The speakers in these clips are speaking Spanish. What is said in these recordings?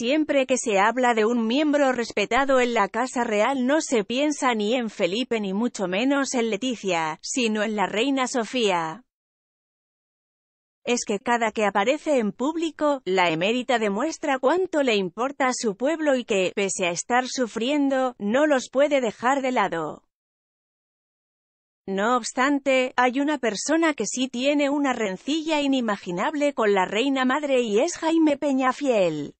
Siempre que se habla de un miembro respetado en la Casa Real no se piensa ni en Felipe ni mucho menos en Leticia, sino en la reina Sofía. Es que cada que aparece en público, la emérita demuestra cuánto le importa a su pueblo y que, pese a estar sufriendo, no los puede dejar de lado. No obstante, hay una persona que sí tiene una rencilla inimaginable con la reina madre y es Jaime Peñafiel.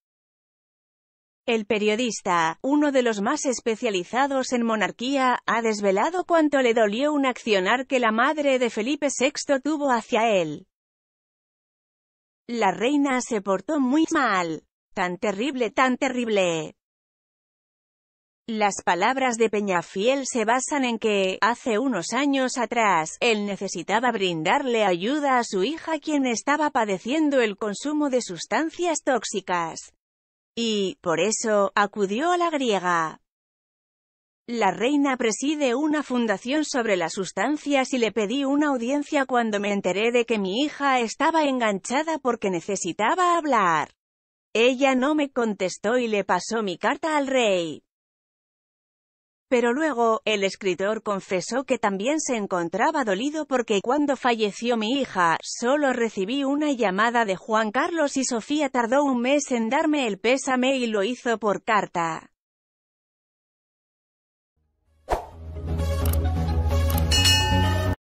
El periodista, uno de los más especializados en monarquía, ha desvelado cuánto le dolió un accionar que la madre de Felipe VI tuvo hacia él. La reina se portó muy mal. Tan terrible, tan terrible. Las palabras de Peñafiel se basan en que, hace unos años atrás, él necesitaba brindarle ayuda a su hija quien estaba padeciendo el consumo de sustancias tóxicas. Y, por eso, acudió a la griega. La reina preside una fundación sobre las sustancias y le pedí una audiencia cuando me enteré de que mi hija estaba enganchada porque necesitaba hablar. Ella no me contestó y le pasó mi carta al rey. Pero luego, el escritor confesó que también se encontraba dolido porque cuando falleció mi hija, solo recibí una llamada de Juan Carlos y Sofía tardó un mes en darme el pésame y lo hizo por carta.